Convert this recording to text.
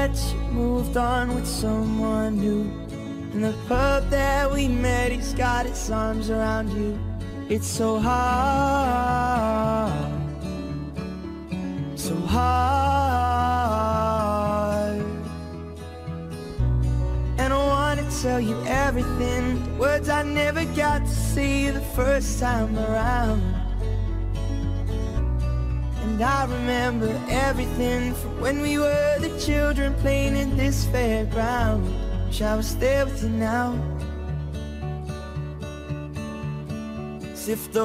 that you moved on with someone new. And the pub that we met, he's got his arms around you. It's so hard, so hard. And I wanna tell you everything, words I never got to see the first time around. And I remember everything from when we were the children playing in this fairground. Wish I was there with you now. As if the